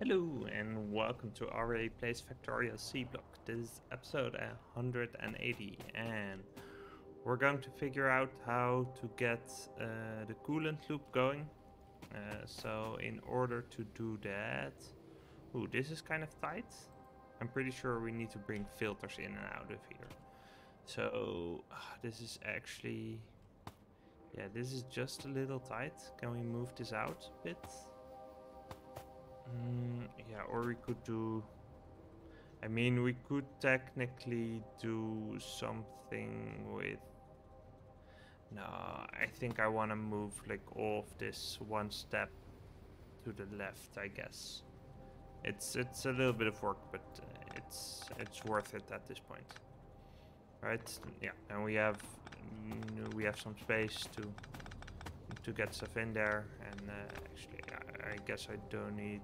Hello and welcome to Aurei Plays Factorio C Block. This is episode 180 and we're going to figure out how to get uh, the coolant loop going. Uh, so in order to do that... Ooh, this is kind of tight. I'm pretty sure we need to bring filters in and out of here. So uh, this is actually... Yeah, this is just a little tight. Can we move this out a bit? Mm, yeah, or we could do... I mean, we could technically do something with... No, I think I want to move like all of this one step to the left, I guess. It's it's a little bit of work, but uh, it's it's worth it at this point. Right? Yeah, and we have mm, we have some space to to get stuff in there, and uh, actually I guess I don't need...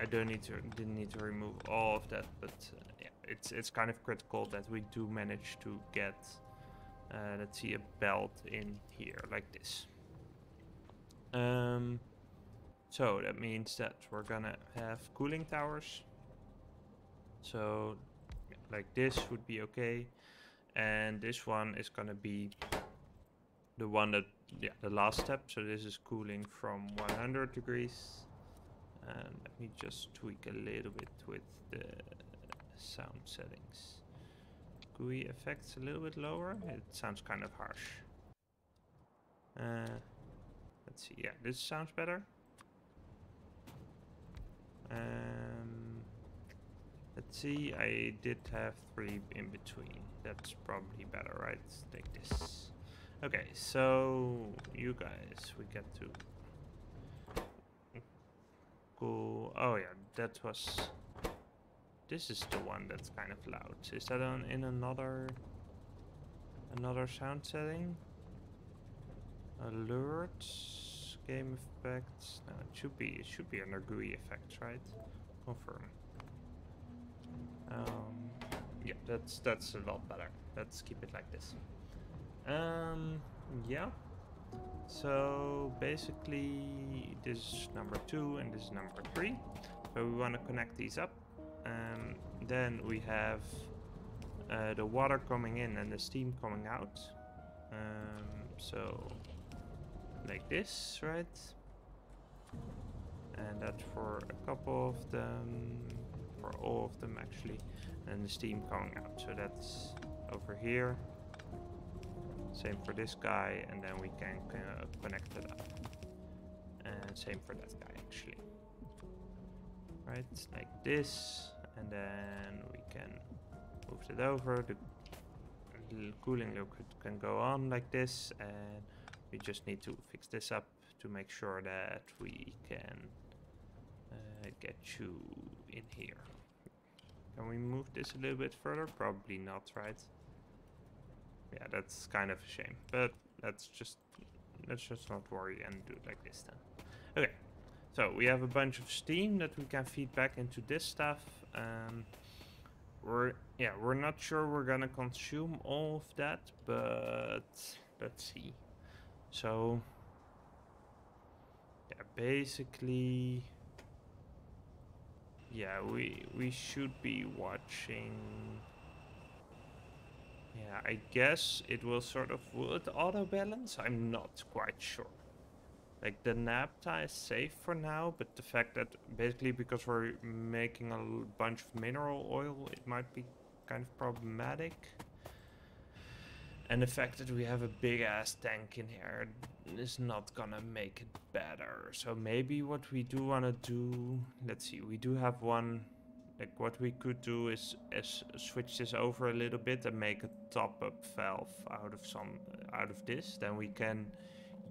I don't need to didn't need to remove all of that, but uh, yeah, it's it's kind of critical that we do manage to get, uh, let's see, a belt in here like this. Um, so that means that we're gonna have cooling towers. So like this would be okay, and this one is gonna be the one that yeah, the last step. So this is cooling from 100 degrees. And let me just tweak a little bit with the sound settings. GUI effects a little bit lower. It sounds kind of harsh. Uh, let's see. Yeah, this sounds better. Um, let's see. I did have three in between. That's probably better, right? Take this. Okay, so you guys, we get to go. Oh yeah, that was. This is the one that's kind of loud. Is that on in another another sound setting? Alerts, game effects. No, it should be. It should be under GUI effects, right? Confirm. Um, yeah, that's that's a lot better. Let's keep it like this. Um, yeah. So basically, this is number two and this is number three. So we want to connect these up. Um, then we have uh, the water coming in and the steam coming out. Um, so like this, right? And that's for a couple of them, for all of them actually, and the steam coming out. So that's over here same for this guy, and then we can connect it up. And same for that guy, actually. Right, like this, and then we can move it over. The cooling liquid can go on like this, and we just need to fix this up to make sure that we can uh, get you in here. Can we move this a little bit further? Probably not, right? Yeah, that's kind of a shame. But let's just let's just not worry and do it like this then. Okay, so we have a bunch of steam that we can feed back into this stuff. Um, we're yeah, we're not sure we're gonna consume all of that, but let's see. So yeah, basically yeah, we we should be watching yeah, I guess it will sort of, it auto balance? I'm not quite sure. Like the naphtha is safe for now, but the fact that basically because we're making a bunch of mineral oil, it might be kind of problematic. And the fact that we have a big ass tank in here is not gonna make it better. So maybe what we do wanna do, let's see, we do have one like what we could do is, is switch this over a little bit and make a top-up valve out of some out of this. Then we can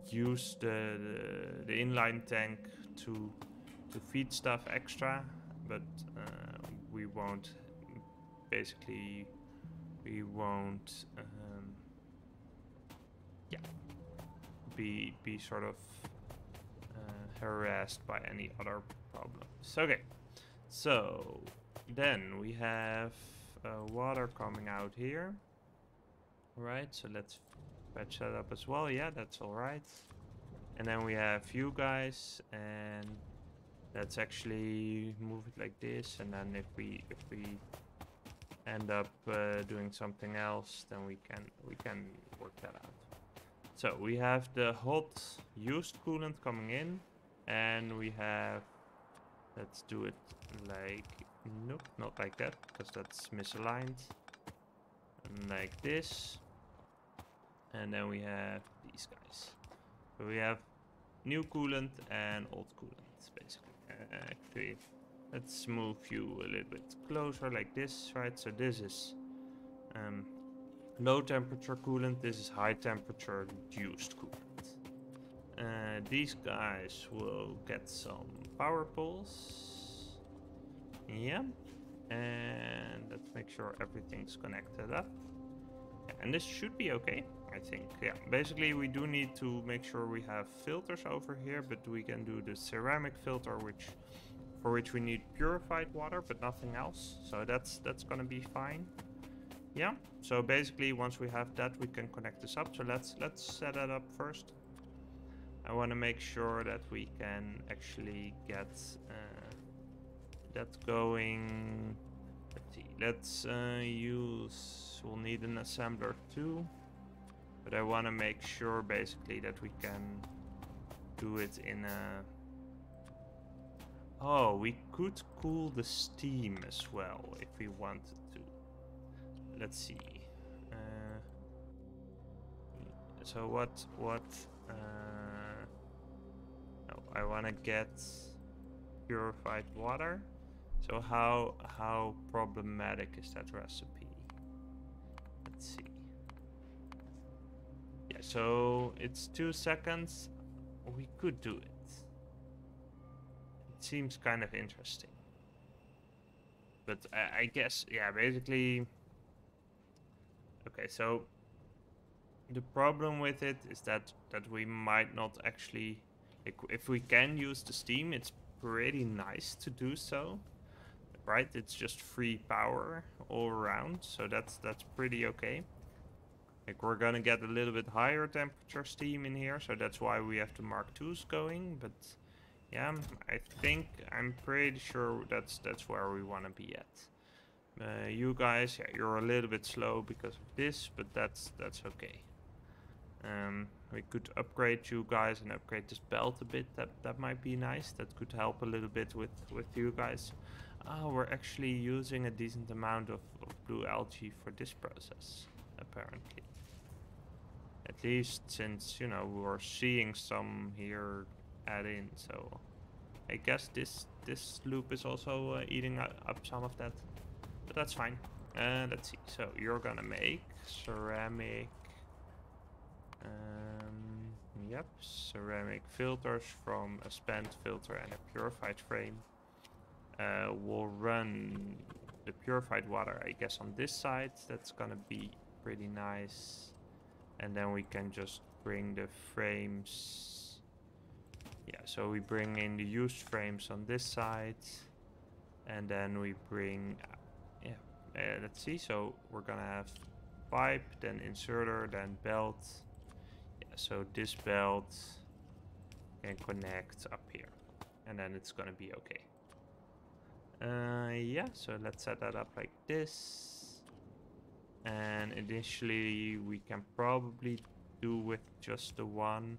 use the, the, the inline tank to to feed stuff extra, but uh, we won't basically we won't um, yeah be be sort of uh, harassed by any other problems. Okay. So, then we have uh, water coming out here. Right, so let's patch that up as well. Yeah, that's alright. And then we have you guys, and let's actually move it like this. And then if we if we end up uh, doing something else, then we can we can work that out. So we have the hot used coolant coming in, and we have let's do it like nope, not like that because that's misaligned. Like this, and then we have these guys. So we have new coolant and old coolant, basically. Actually, let's move you a little bit closer like this, right? So this is um, low temperature coolant, this is high temperature reduced coolant. Uh, these guys will get some power pulls. Yeah. And let's make sure everything's connected up. And this should be okay. I think. Yeah, basically we do need to make sure we have filters over here, but we can do the ceramic filter, which for which we need purified water, but nothing else. So that's that's gonna be fine. Yeah. So basically, once we have that, we can connect this up. So let's let's set that up first. I want to make sure that we can actually get uh, that going. Let's see. Let's uh, use. We'll need an assembler too. But I want to make sure basically that we can do it in a... Oh, we could cool the steam as well if we wanted to. Let's see. Uh, so what, what, uh, no, I want to get purified water. So how, how problematic is that recipe? Let's see Yeah, so it's two seconds. We could do it. It seems kind of interesting. But I, I guess, yeah, basically... Okay, so the problem with it is that that we might not actually if we can use the steam it's pretty nice to do so right it's just free power all around so that's that's pretty okay like we're gonna get a little bit higher temperature steam in here, so that's why we have the Mark IIs going, but yeah, I think, I'm pretty sure that's that's where we wanna be at. Uh, you guys, yeah, you're a little bit slow because of this, but that's that's okay. Um, we could upgrade you guys and upgrade this belt a bit. That that might be nice. That could help a little bit with with you guys. Oh, we're actually using a decent amount of, of blue algae for this process, apparently. At least since, you know, we're seeing some here add in, so... I guess this this loop is also uh, eating up some of that. But that's fine. Uh, let's see. So you're gonna make ceramic... Um, yep, ceramic filters from a spent filter and a purified frame. Uh, we'll run the purified water, I guess, on this side. That's gonna be pretty nice. And then we can just bring the frames. Yeah so we bring in the used frames on this side. And then we bring uh, yeah uh, let's see. So we're gonna have pipe then inserter then belt. Yeah so this belt can connect up here. And then it's gonna be okay uh, yeah so let's set that up like this. And initially we can probably do with just the one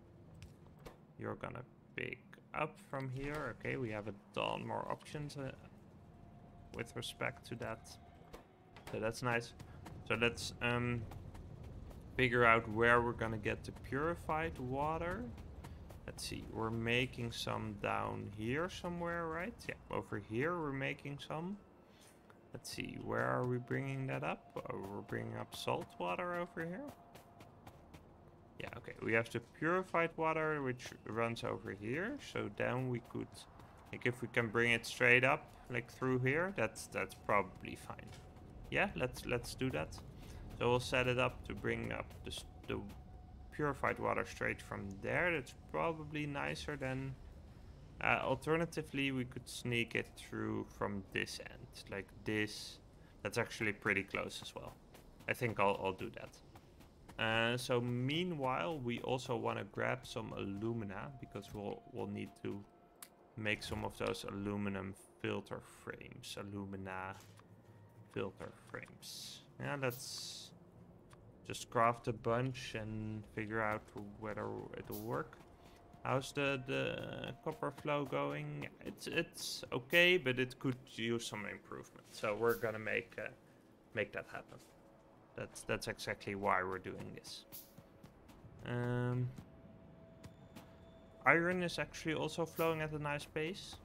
you're gonna pick up from here. Okay we have a ton more options uh, with respect to that. So that's nice. So let's um figure out where we're gonna get the purified water let's see we're making some down here somewhere right yeah over here we're making some Let's see, where are we bringing that up? Oh, we're bringing up salt water over here. Yeah, okay, we have the purified water, which runs over here. So then we could, like if we can bring it straight up, like through here, that's that's probably fine. Yeah, let's let's do that. So we'll set it up to bring up the, the purified water straight from there. That's probably nicer than uh, alternatively, we could sneak it through from this end, like this. That's actually pretty close as well. I think I'll, I'll do that. Uh, so meanwhile, we also want to grab some alumina because we'll we'll need to make some of those aluminum filter frames, alumina filter frames. Yeah, let's just craft a bunch and figure out whether it'll work. How's the, the copper flow going? It's it's okay, but it could use some improvement. So we're gonna make uh, make that happen. That's that's exactly why we're doing this. Um, iron is actually also flowing at a nice pace,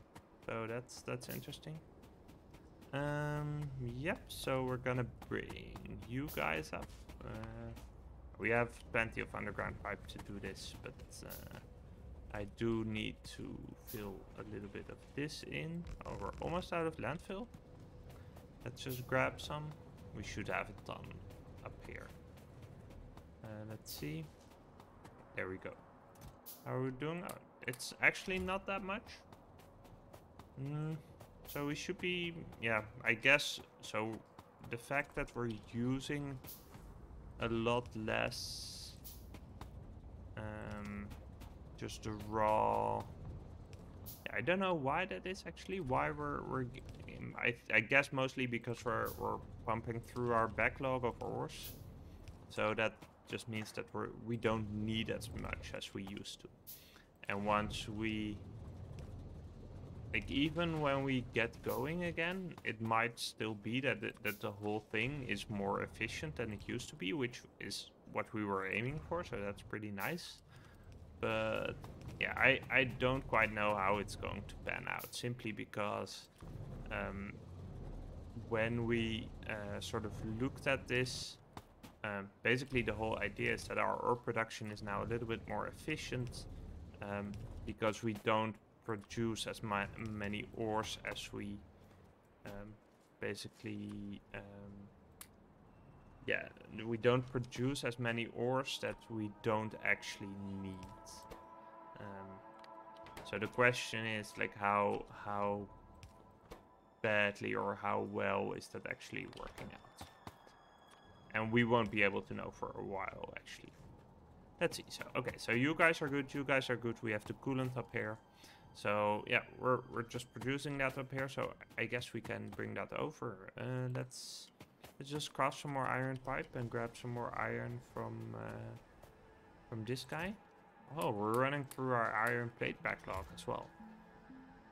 so that's that's interesting. Um, yep. So we're gonna bring you guys up. Uh, we have plenty of underground pipe to do this, but uh, I do need to fill a little bit of this in. Oh, we're almost out of landfill. Let's just grab some. We should have it done up here. Uh, let's see. There we go. How are we doing? Oh, it's actually not that much. Mm, so we should be, yeah, I guess. So the fact that we're using a lot less um, just the raw I don't know why that is actually why we're we're I, I guess mostly because we're we're pumping through our backlog of ores. So that just means that we're we don't need as much as we used to. And once we like even when we get going again it might still be that it, that the whole thing is more efficient than it used to be which is what we were aiming for so that's pretty nice. But yeah i i don't quite know how it's going to pan out simply because um, when we uh, sort of looked at this um, basically the whole idea is that our ore production is now a little bit more efficient um, because we don't produce as many ores as we um, basically um, yeah we don't produce as many ores that we don't actually need. Um, so the question is like how how badly or how well is that actually working out? And we won't be able to know for a while actually. Let's see. So okay. So you guys are good. You guys are good. We have the coolant up here so yeah, we're, we're just producing that up here. So I guess we can bring that over. Uh, let's, let's just craft some more iron pipe and grab some more iron from, uh, from this guy. Oh, we're running through our iron plate backlog as well.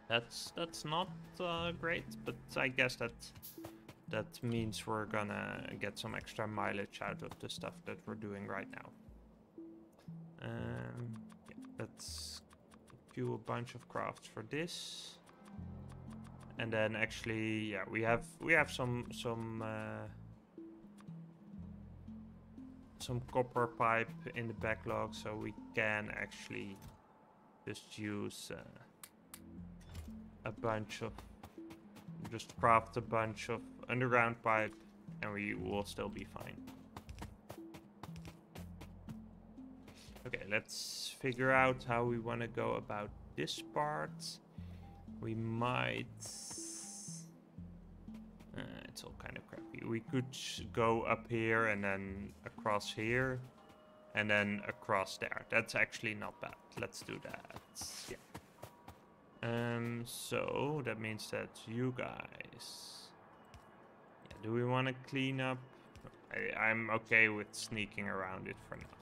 That's that's not uh, great, but I guess that that means we're gonna get some extra mileage out of the stuff that we're doing right now. Um, yeah, let's a bunch of crafts for this. And then actually, yeah, we have we have some some uh, some copper pipe in the backlog, so we can actually just use uh, a bunch of just craft a bunch of underground pipe, and we will still be fine. Let's figure out how we want to go about this part. We might... Uh, it's all kind of crappy. We could go up here and then across here. And then across there. That's actually not bad. Let's do that. Yeah. Um, so that means that you guys... Yeah, do we want to clean up? I, I'm okay with sneaking around it for now.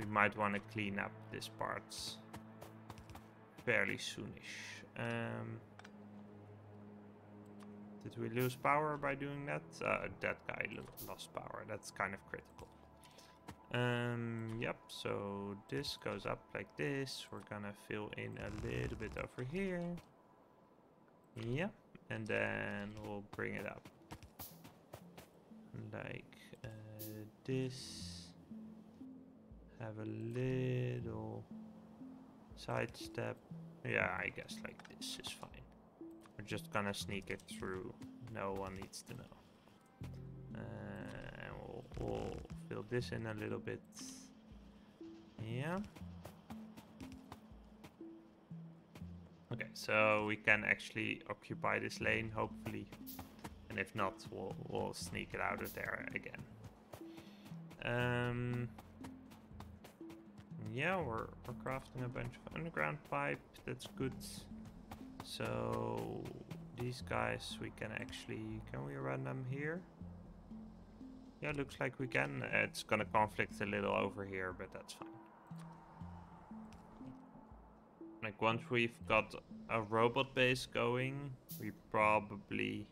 We might want to clean up this parts fairly soonish. Um, did we lose power by doing that? Uh, that guy lost power. That's kind of critical. Um, yep, so this goes up like this. We're gonna fill in a little bit over here. Yep, and then we'll bring it up. Like uh, this have a little sidestep. Yeah, I guess like this is fine. We're just gonna sneak it through. No one needs to know. And we'll, we'll fill this in a little bit. Yeah. Okay, so we can actually occupy this lane, hopefully. And if not, we'll, we'll sneak it out of there again. Um, yeah, we're, we're crafting a bunch of underground pipe. That's good. So these guys, we can actually, can we run them here? Yeah, looks like we can. It's gonna conflict a little over here, but that's fine. Like once we've got a robot base going, we probably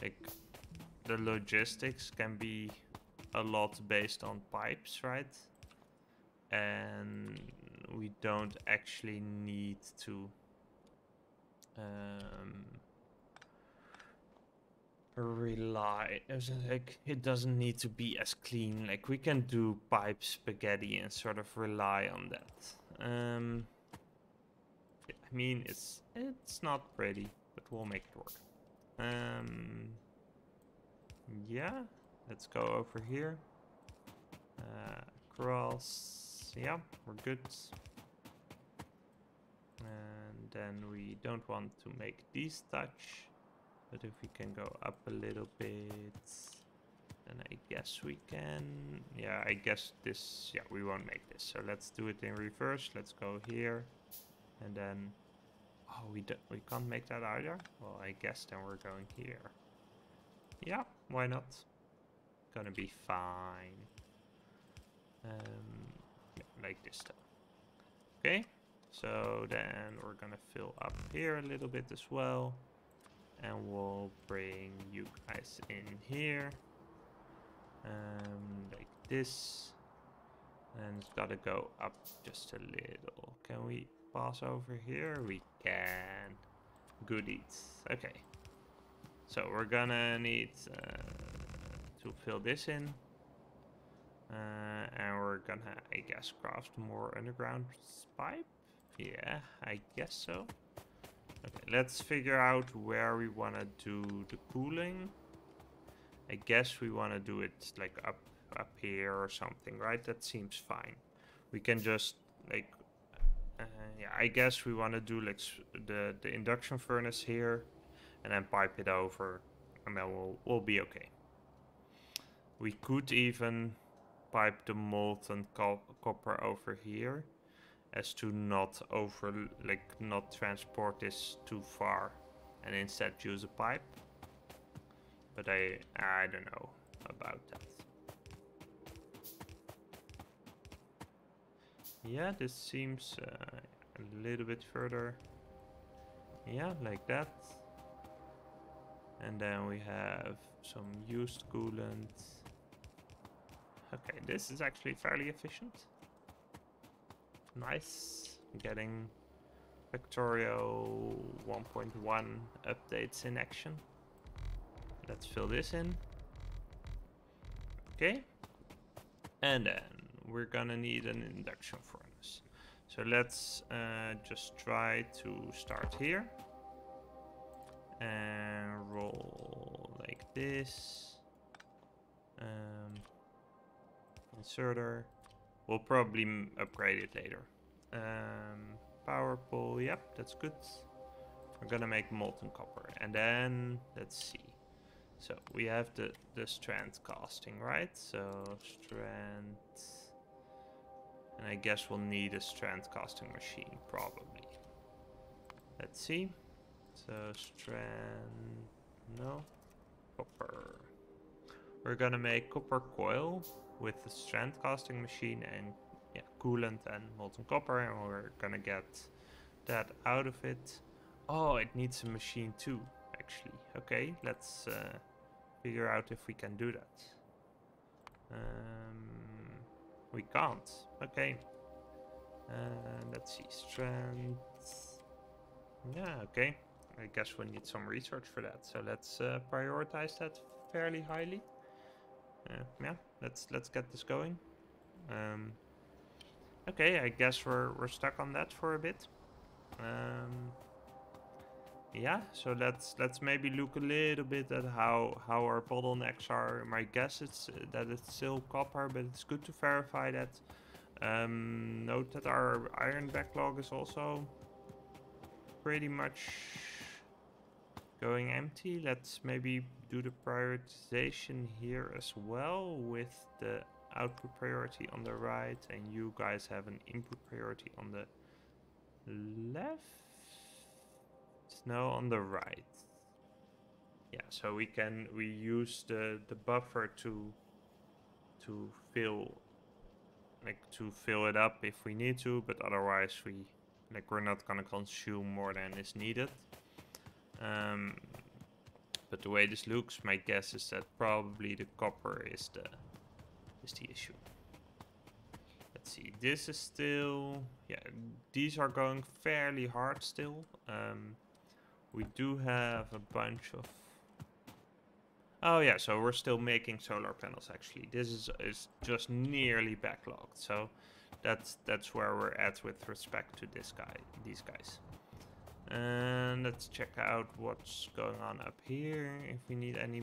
like the logistics can be a lot based on pipes, right? And we don't actually need to um, rely like it doesn't need to be as clean like we can do pipe spaghetti and sort of rely on that um I mean, it's it's not pretty, but we'll make it work. Um, yeah, let's go over here. Uh, cross, yeah, we're good. And then we don't want to make these touch, but if we can go up a little bit, then I guess we can. Yeah, I guess this, yeah, we won't make this. So let's do it in reverse. Let's go here and then Oh, we do, we can't make that either? Well, I guess then we're going here. Yeah, why not? Gonna be fine. Um, like this stuff. Okay, so then we're gonna fill up here a little bit as well. And we'll bring you guys in here. Um, like this. And it's gotta go up just a little. Can we pass over here? We can. Goodies. Okay. So we're gonna need uh, to fill this in. Uh, and we're gonna, I guess, craft more underground pipe? Yeah, I guess so. Okay, let's figure out where we want to do the cooling. I guess we want to do it like up up here or something, right? That seems fine. We can just like uh, yeah, I guess we want to do like the the induction furnace here, and then pipe it over, and then we'll we'll be okay. We could even pipe the molten co copper over here, as to not over like not transport this too far, and instead use a pipe. But I I don't know about that. Yeah, this seems uh, a little bit further. Yeah, like that. And then we have some used coolant. Okay, this is actually fairly efficient. Nice. Getting Factorio 1.1 updates in action. Let's fill this in. Okay. And then we're gonna need an induction furnace. So let's uh, just try to start here. And roll like this. Um, inserter. We'll probably upgrade it later. Um, power pole, yep, that's good. We're gonna make molten copper. And then, let's see. So we have the, the strand casting, right? So strand... And I guess we'll need a strand casting machine, probably. Let's see. So strand... No. Copper. We're gonna make copper coil with the strand casting machine and yeah, coolant and molten copper and we're gonna get that out of it. Oh, it needs a machine too, actually. Okay, let's uh, figure out if we can do that. Um, we can't. Okay. Uh, let's see. Strands. Yeah, okay. I guess we need some research for that. So let's uh, prioritize that fairly highly. Uh, yeah, let's let's get this going. Um, okay, I guess we're we're stuck on that for a bit. Um, yeah, so let's let's maybe look a little bit at how how our bottlenecks are. My guess is uh, that it's still copper, but it's good to verify that. Um, note that our iron backlog is also pretty much going empty. Let's maybe do the prioritization here as well with the output priority on the right, and you guys have an input priority on the left. No, on the right. Yeah, so we can we use the the buffer to to fill like to fill it up if we need to, but otherwise we like we're not gonna consume more than is needed. Um, but the way this looks, my guess is that probably the copper is the is the issue. Let's see, this is still yeah, these are going fairly hard still. Um, we do have a bunch of Oh yeah, so we're still making solar panels actually. This is is just nearly backlogged. So that's that's where we're at with respect to this guy, these guys. And let's check out what's going on up here. If we need any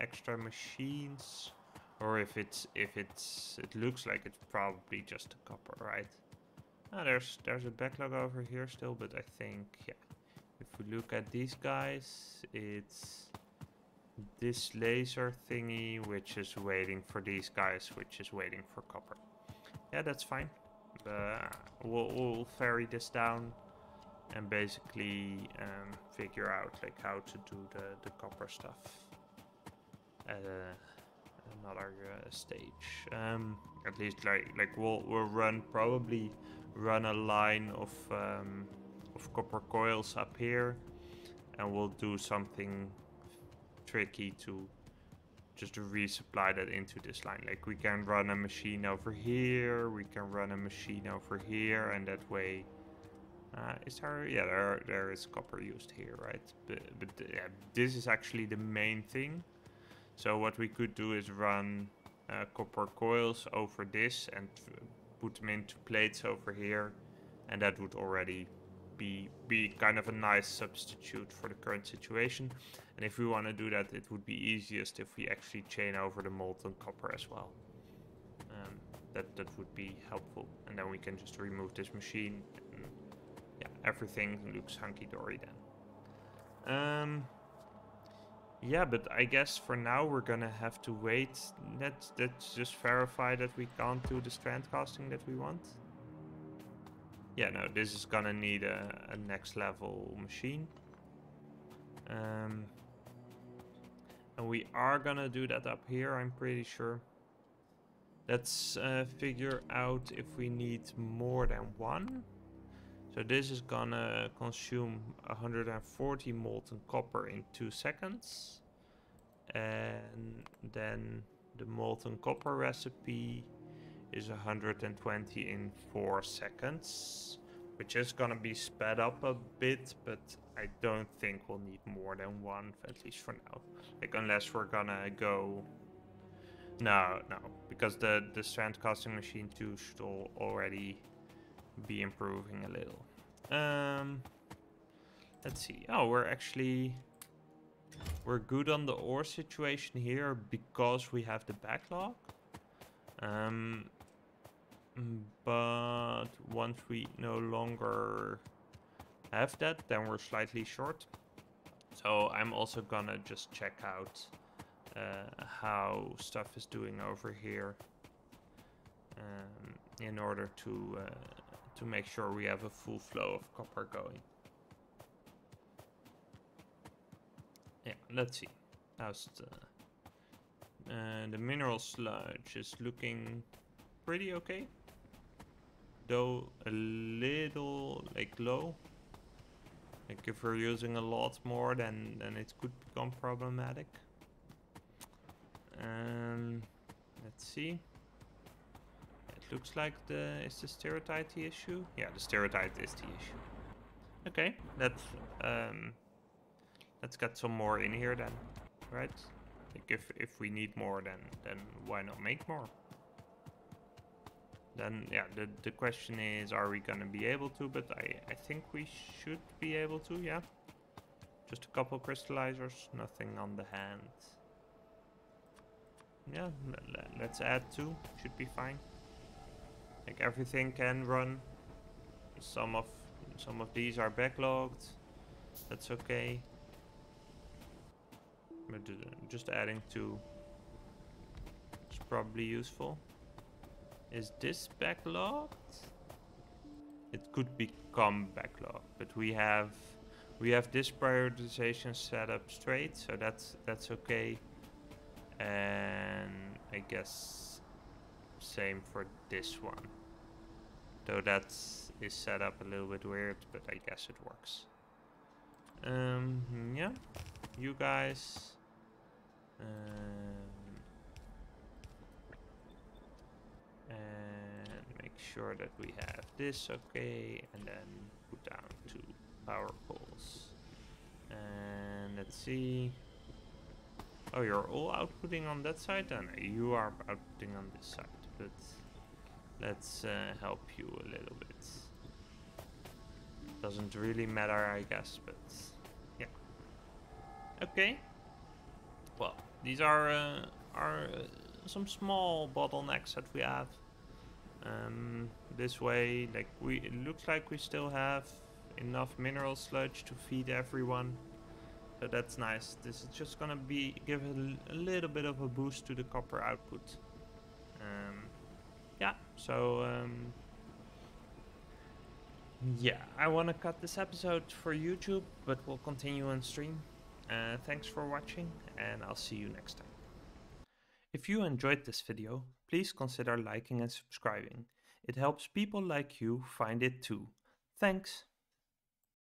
extra machines, or if it's if it's it looks like it's probably just a copper, right? Oh, there's there's a backlog over here still, but I think yeah. If we look at these guys, it's this laser thingy, which is waiting for these guys, which is waiting for copper. Yeah, that's fine. Uh, we'll, we'll ferry this down and basically um, figure out like how to do the, the copper stuff at uh, another uh, stage. Um, at least like like we'll we'll run probably run a line of um, of copper coils up here, and we'll do something tricky to just resupply that into this line. Like we can run a machine over here, we can run a machine over here, and that way, uh, is there? Yeah, there there is copper used here, right? But but yeah, this is actually the main thing. So what we could do is run uh, copper coils over this and put them into plates over here, and that would already be be kind of a nice substitute for the current situation. And if we want to do that, it would be easiest if we actually chain over the molten copper as well. Um, that, that would be helpful. And then we can just remove this machine. Everything looks hunky-dory then. Um, yeah, but I guess for now we're gonna have to wait. Let's, let's just verify that we can't do the strand casting that we want. Yeah, no, this is gonna need a, a next level machine. Um, and we are gonna do that up here, I'm pretty sure. Let's uh, figure out if we need more than one. So this is gonna consume 140 molten copper in 2 seconds. And then the molten copper recipe is 120 in 4 seconds. Which is gonna be sped up a bit, but I don't think we'll need more than one, at least for now. Like, unless we're gonna go... No, no, because the, the strand casting machine 2 should already be improving a little. Um, let's see. Oh, we're actually... We're good on the ore situation here because we have the backlog. Um, but once we no longer have that, then we're slightly short. So I'm also gonna just check out uh, how stuff is doing over here um, in order to uh, to make sure we have a full flow of copper going. Yeah, let's see. How's the, uh, the mineral sludge is looking pretty okay. Though a little like low. Like if we're using a lot more, then then it could become problematic. Um, let's see. Looks like the is the stereotype the issue. Yeah, the stereotype is the issue. Okay, let's um, let's get some more in here then, right? Like if if we need more, then then why not make more? then yeah the, the question is are we gonna be able to but I, I think we should be able to yeah just a couple crystallizers nothing on the hand yeah let's add two should be fine like everything can run some of some of these are backlogged that's okay but just adding two is probably useful Is this backlogged? It could become backlogged, but we have we have this prioritization set up straight, so that's that's okay. And I guess same for this one. Though that is set up a little bit weird, but I guess it works. Um, yeah, you guys. Um, and make sure that we have this okay, and then put down two power poles. And let's see. Oh, you're all outputting on that side? Then you are outputting on this side, but let's uh, help you a little bit. Doesn't really matter, I guess, but yeah. Okay. Well, these are uh, are uh, some small bottlenecks that we have. Um, this way, like we, it looks like we still have enough mineral sludge to feed everyone. So that's nice. This is just gonna be give a, a little bit of a boost to the copper output. Um, yeah, so um, yeah, I want to cut this episode for YouTube, but we'll continue on stream. Uh, thanks for watching, and I'll see you next time. If you enjoyed this video, please consider liking and subscribing. It helps people like you find it too. Thanks!